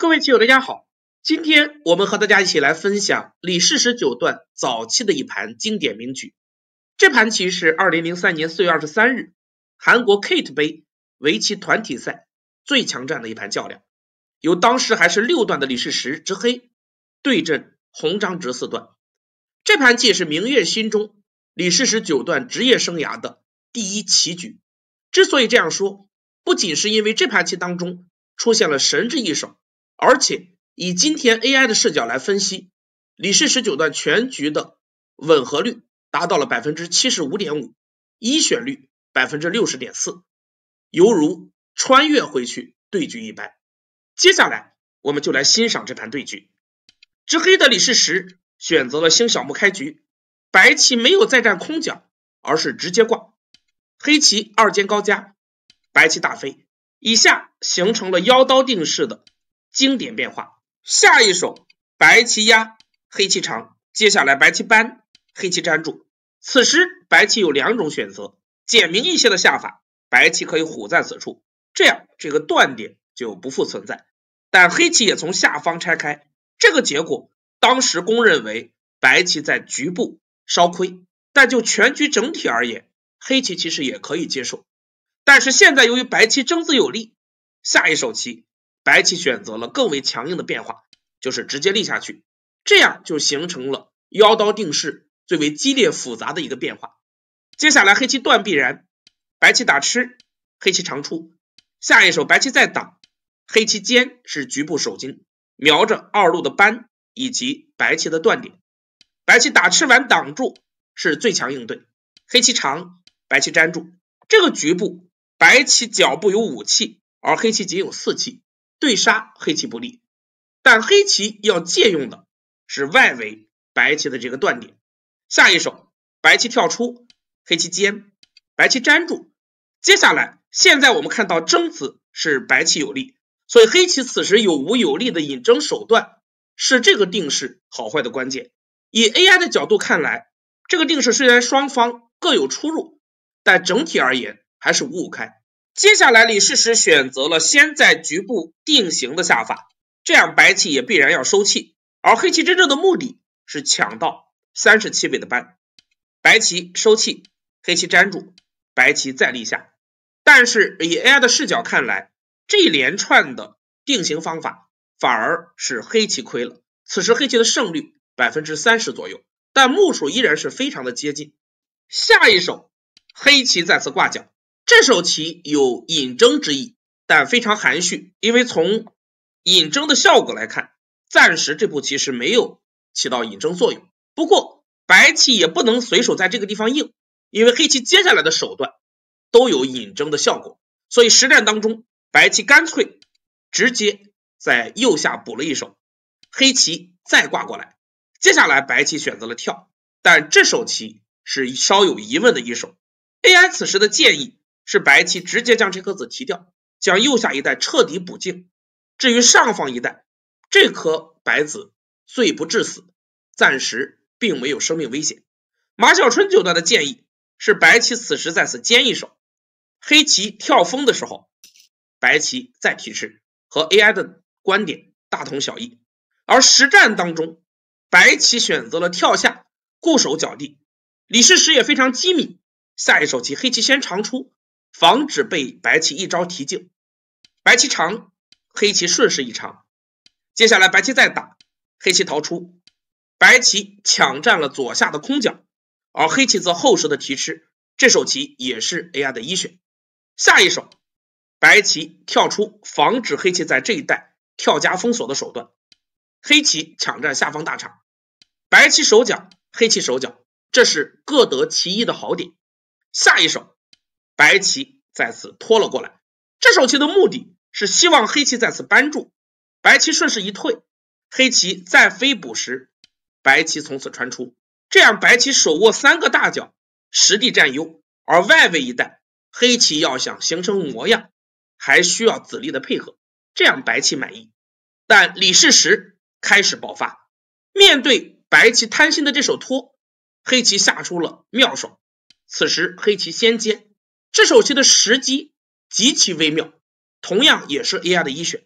各位棋友，大家好！今天我们和大家一起来分享李世石九段早期的一盘经典名局。这盘棋是二零零三年四月二十三日韩国 Kate 杯围棋团体赛最强战的一盘较量，由当时还是六段的李世石执黑对阵洪章直四段。这盘棋是明月心中李世石九段职业生涯的第一棋局。之所以这样说，不仅是因为这盘棋当中出现了神之一手。而且以今天 AI 的视角来分析，李世石九段全局的吻合率达到了百分之七十五点五，一选率百分之六十点四，犹如穿越回去对局一般。接下来我们就来欣赏这盘对局。执黑的李世石选择了星小目开局，白棋没有再占空角，而是直接挂，黑棋二间高加，白棋大飞，以下形成了腰刀定式的。经典变化，下一手白棋压，黑棋长，接下来白棋扳，黑棋粘住。此时白棋有两种选择，简明一些的下法，白棋可以虎在此处，这样这个断点就不复存在。但黑棋也从下方拆开，这个结果当时公认为白棋在局部稍亏，但就全局整体而言，黑棋其实也可以接受。但是现在由于白棋争子有力，下一手棋。白棋选择了更为强硬的变化，就是直接立下去，这样就形成了腰刀定式最为激烈复杂的一个变化。接下来黑棋断必然，白棋打吃，黑棋长出，下一手白棋再挡，黑棋尖是局部手筋，瞄着二路的扳以及白棋的断点，白棋打吃完挡住是最强应对，黑棋长，白棋粘住，这个局部白棋脚部有五气，而黑棋仅有四气。对杀黑棋不利，但黑棋要借用的是外围白棋的这个断点。下一手白棋跳出，黑棋尖，白棋粘住。接下来，现在我们看到争子是白棋有利，所以黑棋此时有无有利的引争手段，是这个定式好坏的关键。以 AI 的角度看来，这个定式虽然双方各有出入，但整体而言还是五五开。接下来，李世石选择了先在局部定型的下法，这样白棋也必然要收气，而黑棋真正的目的是抢到三十七位的扳，白棋收气，黑棋粘住，白棋再立下。但是以 AI 的视角看来，这一连串的定型方法反而是黑棋亏了，此时黑棋的胜率百分之三十左右，但目数依然是非常的接近。下一手，黑棋再次挂角。这手棋有引征之意，但非常含蓄，因为从引征的效果来看，暂时这步棋是没有起到引征作用。不过白棋也不能随手在这个地方应，因为黑棋接下来的手段都有引征的效果，所以实战当中白棋干脆直接在右下补了一手，黑棋再挂过来，接下来白棋选择了跳，但这手棋是稍有疑问的一手。AI 此时的建议。是白棋直接将这颗子提掉，将右下一带彻底补净。至于上方一带，这颗白子罪不至死，暂时并没有生命危险。马小春九段的建议是白棋此时在此尖一手，黑棋跳风的时候，白棋再提示，和 AI 的观点大同小异。而实战当中，白棋选择了跳下固守角地，李世石也非常机敏，下一手棋黑棋先长出。防止被白棋一招提净，白棋长，黑棋顺势一长，接下来白棋再打，黑棋逃出，白棋抢占了左下的空角，而黑棋则后实的提吃，这手棋也是 AI 的一选。下一手，白棋跳出，防止黑棋在这一带跳加封锁的手段，黑棋抢占下方大场，白棋守角，黑棋守角，这是各得其一的好点。下一手。白棋再次拖了过来，这手棋的目的是希望黑棋再次扳住，白棋顺势一退，黑棋再飞补时，白棋从此穿出，这样白棋手握三个大角，实地占优，而外围一带黑棋要想形成模样，还需要子力的配合，这样白棋满意。但李世石开始爆发，面对白棋贪心的这手拖，黑棋下出了妙手，此时黑棋先尖。这手棋的时机极其微妙，同样也是 AI 的一选。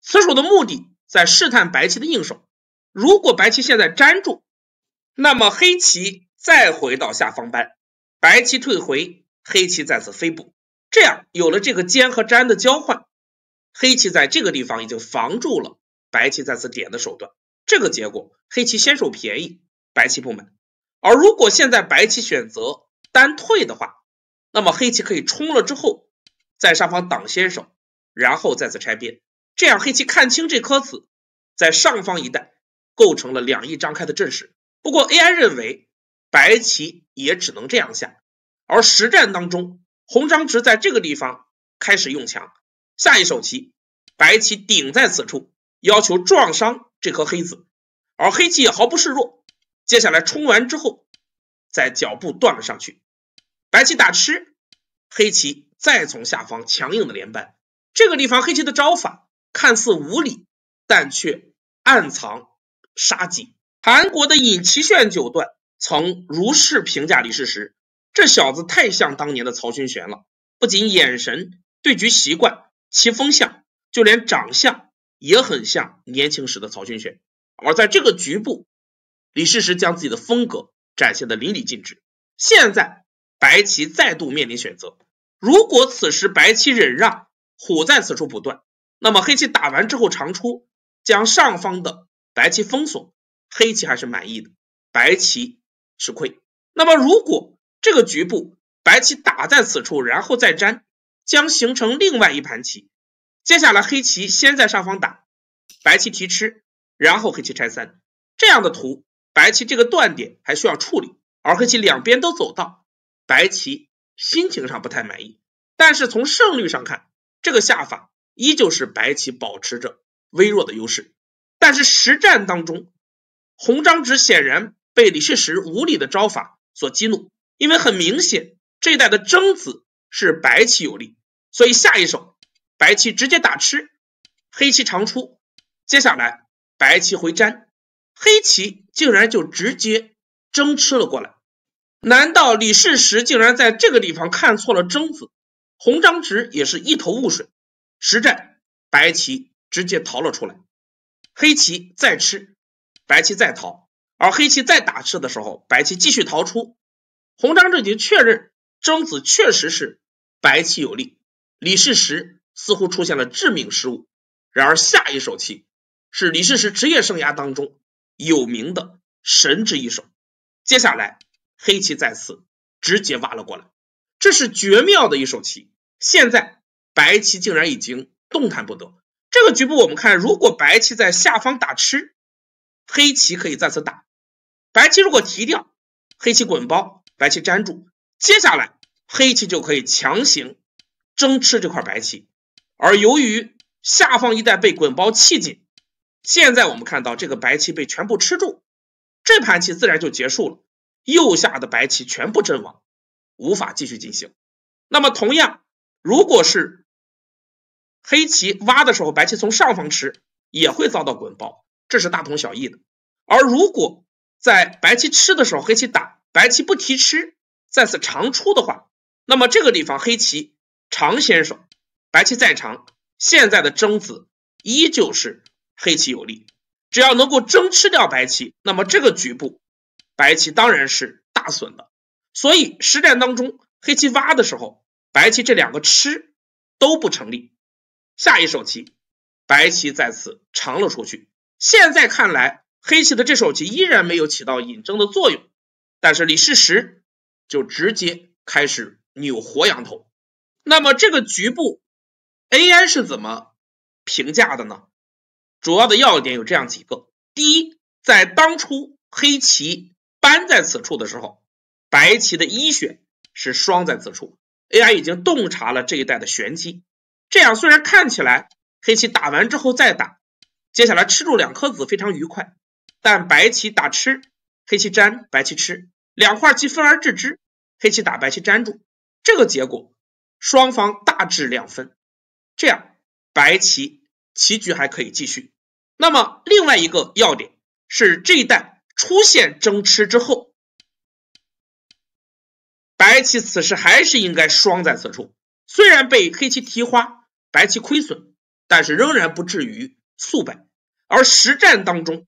此手的目的在试探白棋的应手。如果白棋现在粘住，那么黑棋再回到下方搬，白棋退回，黑棋再次飞步，这样有了这个尖和粘的交换，黑棋在这个地方已经防住了白棋再次点的手段。这个结果，黑棋先手便宜，白棋不满。而如果现在白棋选择单退的话，那么黑棋可以冲了之后，在上方挡先手，然后再次拆边，这样黑棋看清这颗子，在上方一带构成了两翼张开的阵势。不过 AI 认为白棋也只能这样下，而实战当中，红张直在这个地方开始用强，下一手棋白棋顶在此处，要求撞伤这颗黑子，而黑棋也毫不示弱，接下来冲完之后，再脚步断了上去。白棋打吃，黑棋再从下方强硬的连扳。这个地方黑棋的招法看似无理，但却暗藏杀机。韩国的尹奇炫九段曾如是评价李世石：这小子太像当年的曹勋玄了，不仅眼神、对局习惯、棋风像，就连长相也很像年轻时的曹勋玄。而在这个局部，李世石将自己的风格展现的淋漓尽致。现在。白棋再度面临选择，如果此时白棋忍让，虎在此处不断，那么黑棋打完之后长出，将上方的白棋封锁，黑棋还是满意的，白棋吃亏。那么如果这个局部白棋打在此处，然后再粘，将形成另外一盘棋。接下来黑棋先在上方打，白棋提吃，然后黑棋拆三，这样的图，白棋这个断点还需要处理，而黑棋两边都走到。白棋心情上不太满意，但是从胜率上看，这个下法依旧是白棋保持着微弱的优势。但是实战当中，红张直显然被李世石无理的招法所激怒，因为很明显这一代的争子是白棋有利，所以下一手白棋直接打吃，黑棋长出，接下来白棋回粘，黑棋竟然就直接争吃了过来。难道李世石竟然在这个地方看错了征子？红张直也是一头雾水。实战白棋直接逃了出来，黑棋再吃，白棋再逃，而黑棋再打吃的时候，白棋继续逃出。红张直已经确认征子确实是白棋有利，李世石似乎出现了致命失误。然而下一手棋是李世石职业生涯当中有名的神之一手，接下来。黑棋再次直接挖了过来，这是绝妙的一手棋。现在白棋竟然已经动弹不得。这个局部我们看，如果白棋在下方打吃，黑棋可以再次打。白棋如果提掉，黑棋滚包，白棋粘住，接下来黑棋就可以强行争吃这块白棋。而由于下方一带被滚包气紧，现在我们看到这个白棋被全部吃住，这盘棋自然就结束了。右下的白棋全部阵亡，无法继续进行。那么同样，如果是黑棋挖的时候，白棋从上方吃，也会遭到滚包，这是大同小异的。而如果在白棋吃的时候，黑棋打，白棋不提吃，再次长出的话，那么这个地方黑棋长先手，白棋再长，现在的争子依旧是黑棋有利。只要能够争吃掉白棋，那么这个局部。白棋当然是大损的，所以实战当中黑棋挖的时候，白棋这两个吃都不成立。下一手棋，白棋再次长了出去。现在看来，黑棋的这手棋依然没有起到引征的作用，但是李世石就直接开始扭活羊头。那么这个局部 AI 是怎么评价的呢？主要的要点有这样几个：第一，在当初黑棋。搬在此处的时候，白棋的一血是双在此处，AI 已经洞察了这一带的玄机。这样虽然看起来黑棋打完之后再打，接下来吃住两颗子非常愉快，但白棋打吃，黑棋粘，白棋吃，两块棋分而治之，黑棋打白棋粘住，这个结果双方大致两分，这样白棋棋局还可以继续。那么另外一个要点是这一带。出现争吃之后，白棋此时还是应该双在此处。虽然被黑棋提花，白棋亏损，但是仍然不至于速败。而实战当中，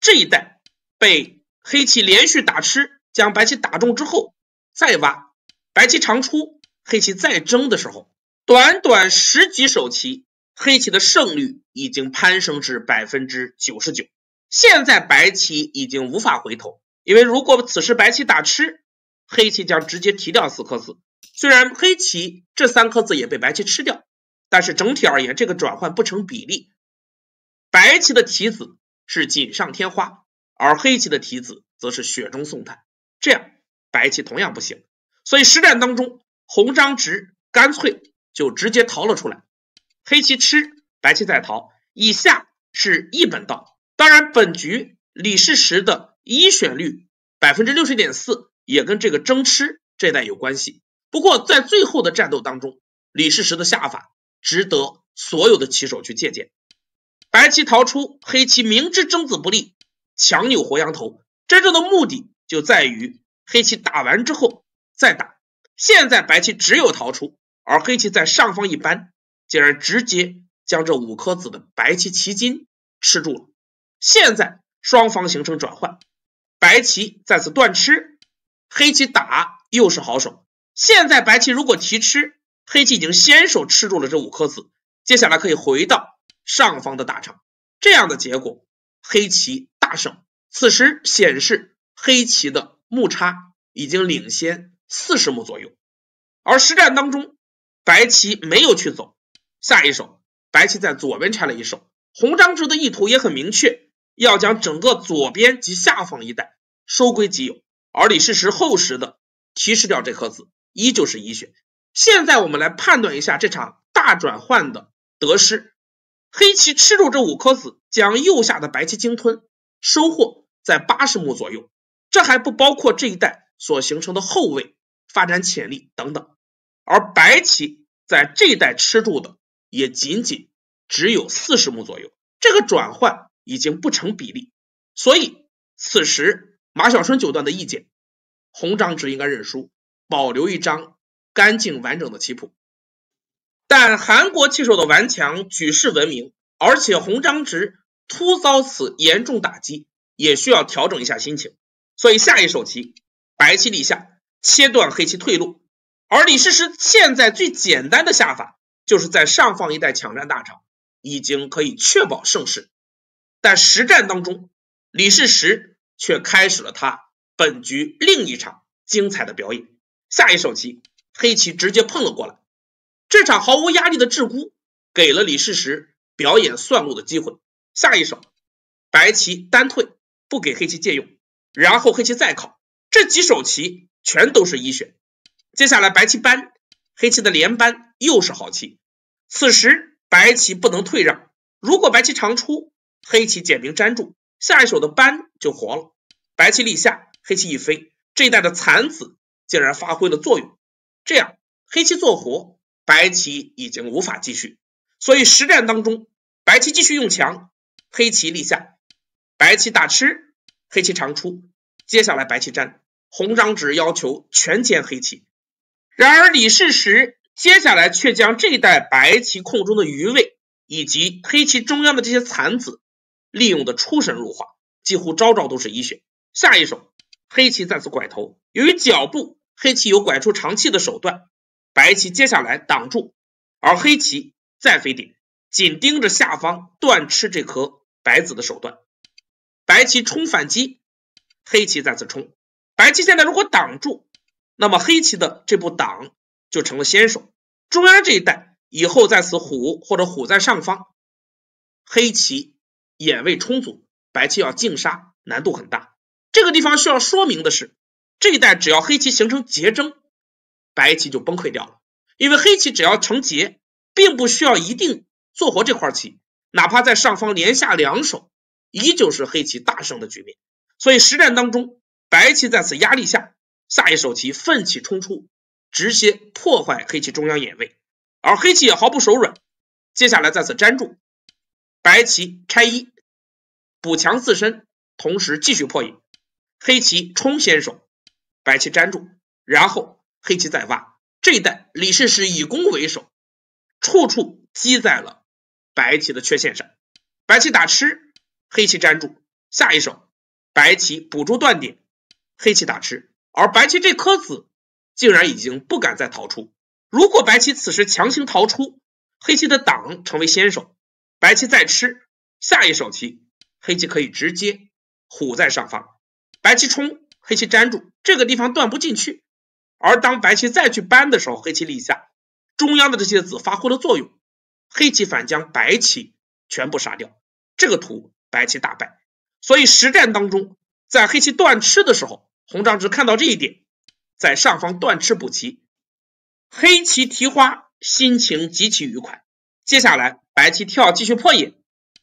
这一带被黑棋连续打吃，将白棋打中之后再挖，白棋长出，黑棋再争的时候，短短十几手棋，黑棋的胜率已经攀升至百分之九十九。现在白棋已经无法回头，因为如果此时白棋打吃，黑棋将直接提掉四颗子。虽然黑棋这三颗子也被白棋吃掉，但是整体而言，这个转换不成比例。白棋的提子是锦上添花，而黑棋的提子则是雪中送炭，这样白棋同样不行。所以实战当中，红章直干脆就直接逃了出来，黑棋吃，白棋再逃，以下是一本道。当然，本局李世石的一选率百分之六十点四，也跟这个争吃这代有关系。不过在最后的战斗当中，李世石的下法值得所有的棋手去借鉴。白棋逃出，黑棋明知争子不利，强扭活羊头。真正的目的就在于黑棋打完之后再打。现在白棋只有逃出，而黑棋在上方一扳，竟然直接将这五颗子的白棋棋筋吃住了。现在双方形成转换，白棋再次断吃，黑棋打又是好手。现在白棋如果提吃，黑棋已经先手吃住了这五颗子，接下来可以回到。上方的大场，这样的结果，黑棋大胜。此时显示黑棋的目差已经领先四十目左右。而实战当中，白棋没有去走，下一手白棋在左边拆了一手。红章直的意图也很明确，要将整个左边及下方一带收归己有。而李世石后时的提示掉这颗子，依旧是一选。现在我们来判断一下这场大转换的得失。黑棋吃住这五颗子，将右下的白棋鲸吞，收获在八十目左右。这还不包括这一带所形成的后位发展潜力等等。而白棋在这一带吃住的也仅仅只有四十目左右，这个转换已经不成比例。所以此时马小春九段的意见，红章直应该认输，保留一张干净完整的棋谱。但韩国棋手的顽强举世闻名，而且红章直突遭此严重打击，也需要调整一下心情。所以下一手棋，白棋立下，切断黑棋退路。而李世石现在最简单的下法，就是在上方一带抢占大场，已经可以确保胜势。但实战当中，李世石却开始了他本局另一场精彩的表演。下一手棋，黑棋直接碰了过来。这场毫无压力的桎梏，给了李世石表演算路的机会。下一手，白棋单退，不给黑棋借用，然后黑棋再靠，这几手棋全都是一选。接下来白棋搬，黑棋的连搬又是好棋。此时白棋不能退让，如果白棋长出，黑棋简明粘住，下一手的搬就活了。白棋立下，黑棋一飞，这一带的残子竟然发挥了作用，这样黑棋做活。白棋已经无法继续，所以实战当中，白棋继续用强，黑棋立下，白棋大吃，黑棋长出，接下来白棋粘，红章直要求全歼黑棋，然而李世石接下来却将这袋白棋空中的余位以及黑棋中央的这些残子利用的出神入化，几乎招招都是一血。下一手，黑棋再次拐头，由于脚步，黑棋有拐出长气的手段。白棋接下来挡住，而黑棋再飞点，紧盯着下方断吃这颗白子的手段。白棋冲反击，黑棋再次冲。白棋现在如果挡住，那么黑棋的这步挡就成了先手。中央这一带以后在此虎或者虎在上方，黑棋眼位充足，白棋要竞杀难度很大。这个地方需要说明的是，这一带只要黑棋形成结争。白棋就崩溃掉了，因为黑棋只要成劫，并不需要一定做活这块棋，哪怕在上方连下两手，依旧是黑棋大胜的局面。所以实战当中，白棋在此压力下，下一手棋奋起冲出，直接破坏黑棋中央眼位，而黑棋也毫不手软，接下来在此粘住，白棋拆一补强自身，同时继续破野，黑棋冲先手，白棋粘住，然后。黑棋再挖，这一带李世石以攻为守，处处击在了白棋的缺陷上。白棋打吃，黑棋粘住，下一手白棋补住断点，黑棋打吃，而白棋这颗子竟然已经不敢再逃出。如果白棋此时强行逃出，黑棋的挡成为先手，白棋再吃，下一手棋黑棋可以直接虎在上方，白棋冲，黑棋粘住，这个地方断不进去。而当白棋再去扳的时候，黑棋立下，中央的这些子发挥了作用，黑棋反将白棋全部杀掉，这个图白棋大败。所以实战当中，在黑棋断吃的时候，红章直看到这一点，在上方断吃补棋，黑棋提花，心情极其愉快。接下来白棋跳继续破野，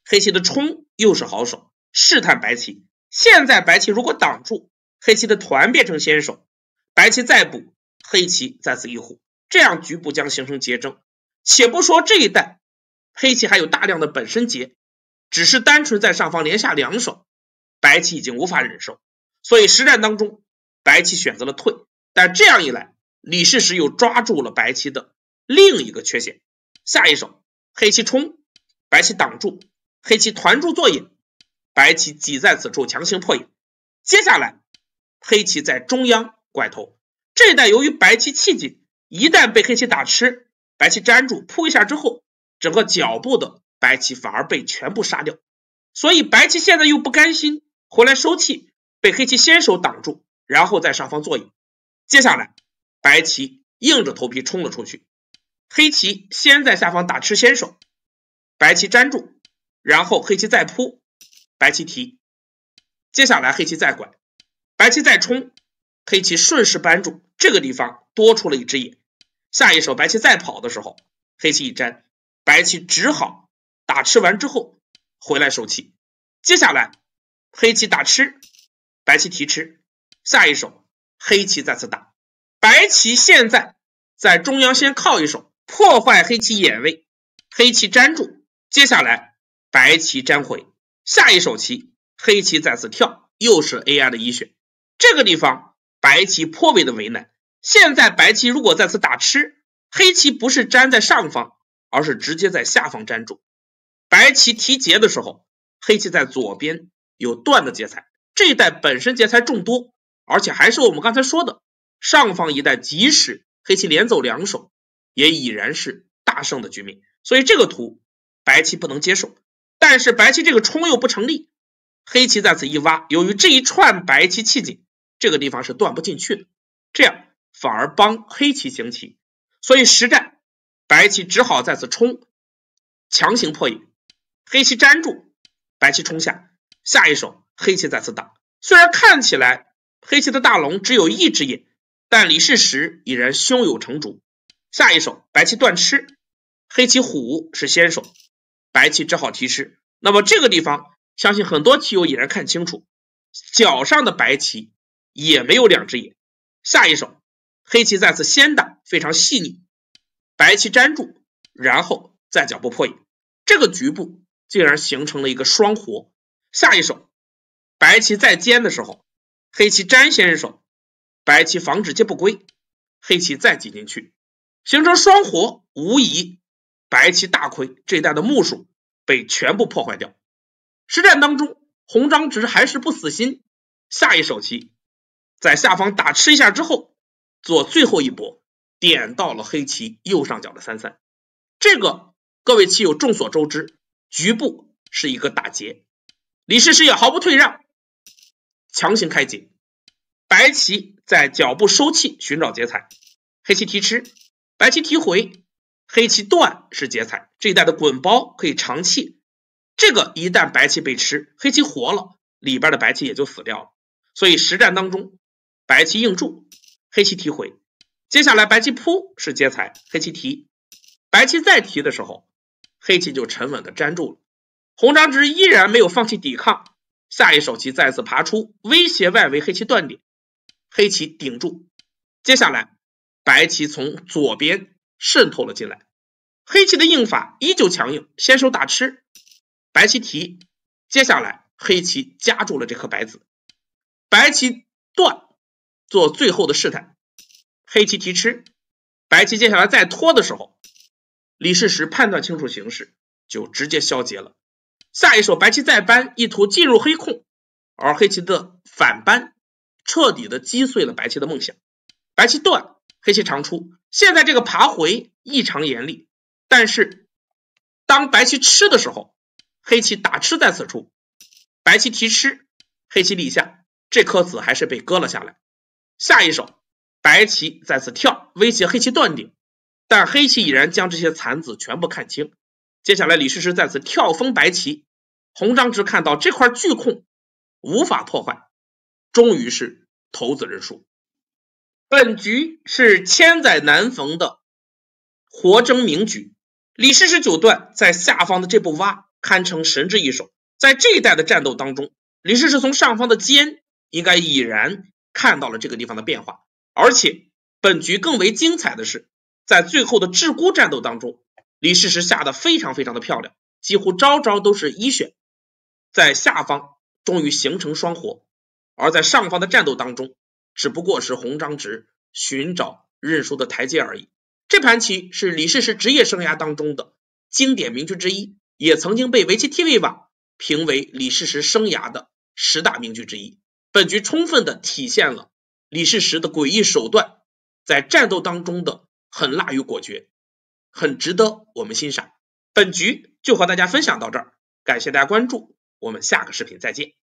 黑棋的冲又是好手，试探白棋。现在白棋如果挡住，黑棋的团变成先手。白棋再补，黑棋再次一虎，这样局部将形成劫争。且不说这一带，黑棋还有大量的本身劫，只是单纯在上方连下两手，白棋已经无法忍受。所以实战当中，白棋选择了退。但这样一来，李世石又抓住了白棋的另一个缺陷。下一手，黑棋冲，白棋挡住，黑棋团住做引，白棋挤在此处强行破引。接下来，黑棋在中央。拐头，这一带由于白棋气紧，一旦被黑棋打吃，白棋粘住扑一下之后，整个脚部的白棋反而被全部杀掉。所以白棋现在又不甘心回来收气，被黑棋先手挡住，然后在上方做引。接下来白棋硬着头皮冲了出去，黑棋先在下方打吃先手，白棋粘住，然后黑棋再扑，白棋提，接下来黑棋再拐，白棋再冲。黑棋顺势扳住这个地方，多出了一只眼。下一手白棋再跑的时候，黑棋一粘，白棋只好打吃完之后回来收气。接下来黑棋打吃，白棋提吃。下一手黑棋再次打，白棋现在在中央先靠一手，破坏黑棋眼位。黑棋粘住，接下来白棋粘回。下一手棋黑棋再次跳，又是 AI 的一选。这个地方。白棋颇为的为难，现在白棋如果再次打吃，黑棋不是粘在上方，而是直接在下方粘住。白棋提劫的时候，黑棋在左边有断的劫财，这一带本身劫财众多，而且还是我们刚才说的上方一带，即使黑棋连走两手，也已然是大胜的局面。所以这个图白棋不能接受，但是白棋这个冲又不成立，黑棋在此一挖，由于这一串白棋气紧。这个地方是断不进去的，这样反而帮黑棋行棋，所以实战白棋只好再次冲，强行破野，黑棋粘住，白棋冲下，下一手黑棋再次挡。虽然看起来黑棋的大龙只有一只眼，但李世石已然胸有成竹。下一手白棋断吃，黑棋虎是先手，白棋只好提吃。那么这个地方，相信很多棋友已然看清楚，角上的白棋。也没有两只眼。下一手，黑棋再次先打，非常细腻，白棋粘住，然后再脚步破眼，这个局部竟然形成了一个双活。下一手，白棋再尖的时候，黑棋粘先手，白棋防止接不归，黑棋再挤进去，形成双活，无疑白棋大亏，这一带的目数被全部破坏掉。实战当中，洪章直还是不死心，下一手棋。在下方打吃一下之后，做最后一搏，点到了黑棋右上角的三三。这个各位棋友众所周知，局部是一个打劫，李世石也毫不退让，强行开劫。白棋在脚步收气，寻找劫财，黑棋提吃，白棋提回，黑棋断是劫财。这一带的滚包可以长气，这个一旦白棋被吃，黑棋活了，里边的白棋也就死掉了。所以实战当中。白棋硬住，黑棋提回，接下来白棋扑是劫财，黑棋提，白棋再提的时候，黑棋就沉稳的粘住了。红张直依然没有放弃抵抗，下一手棋再次爬出，威胁外围黑棋断点，黑棋顶住，接下来白棋从左边渗透了进来，黑棋的应法依旧强硬，先手打吃，白棋提，接下来黑棋夹住了这颗白子，白棋断。做最后的试探，黑棋提吃，白棋接下来再拖的时候，李世石判断清楚形势，就直接消劫了。下一手白棋再搬，意图进入黑空，而黑棋的反搬彻底的击碎了白棋的梦想。白棋断，黑棋长出。现在这个爬回异常严厉，但是当白棋吃的时候，黑棋打吃在此处，白棋提吃，黑棋立下，这颗子还是被割了下来。下一手，白棋再次跳，威胁黑棋断点，但黑棋已然将这些残子全部看清。接下来李世石再次跳封白棋。洪章直看到这块巨空无法破坏，终于是投子认输。本局是千载难逢的活争名局，李世石九段在下方的这步挖堪称神之一手。在这一代的战斗当中，李世石从上方的尖应该已然看到了这个地方的变化，而且本局更为精彩的是，在最后的鹧鸪战斗当中，李世石下的非常非常的漂亮，几乎招招都是一选。在下方终于形成双活，而在上方的战斗当中，只不过是红章直寻找认输的台阶而已。这盘棋是李世石职业生涯当中的经典名局之一，也曾经被围棋 TV 网评为李世石生涯的十大名局之一。本局充分的体现了李世石的诡异手段，在战斗当中的狠辣与果决，很值得我们欣赏。本局就和大家分享到这儿，感谢大家关注。我们下个视频再见。